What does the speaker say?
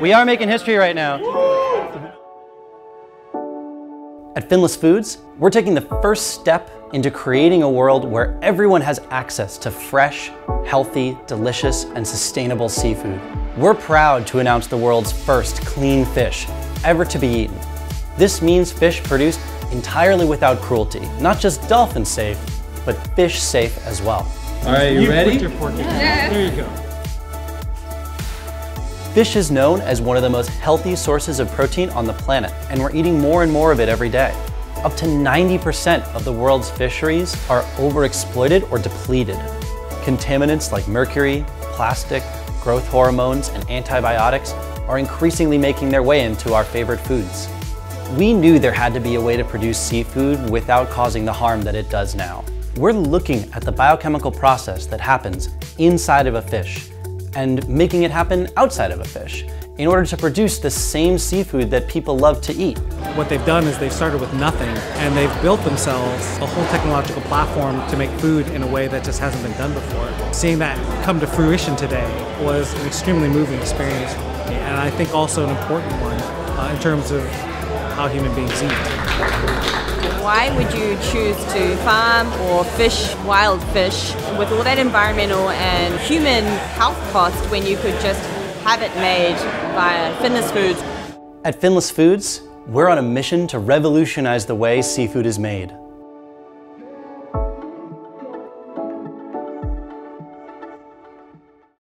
We are making history right now. At Finless Foods, we're taking the first step into creating a world where everyone has access to fresh, healthy, delicious, and sustainable seafood. We're proud to announce the world's first clean fish ever to be eaten. This means fish produced entirely without cruelty, not just dolphin safe, but fish safe as well. All right, you, You ready? put your fork. There you go. Fish is known as one of the most healthy sources of protein on the planet, and we're eating more and more of it every day. Up to 90% of the world's fisheries are overexploited or depleted. Contaminants like mercury, plastic, growth hormones, and antibiotics are increasingly making their way into our favorite foods. We knew there had to be a way to produce seafood without causing the harm that it does now. We're looking at the biochemical process that happens inside of a fish and making it happen outside of a fish in order to produce the same seafood that people love to eat. What they've done is they've started with nothing and they've built themselves a whole technological platform to make food in a way that just hasn't been done before. Seeing that come to fruition today was an extremely moving experience and I think also an important one uh, in terms of how human beings eat. Why would you choose to farm or fish wild fish with all that environmental and human health cost when you could just have it made by Finless Foods? At Finless Foods, we're on a mission to revolutionize the way seafood is made.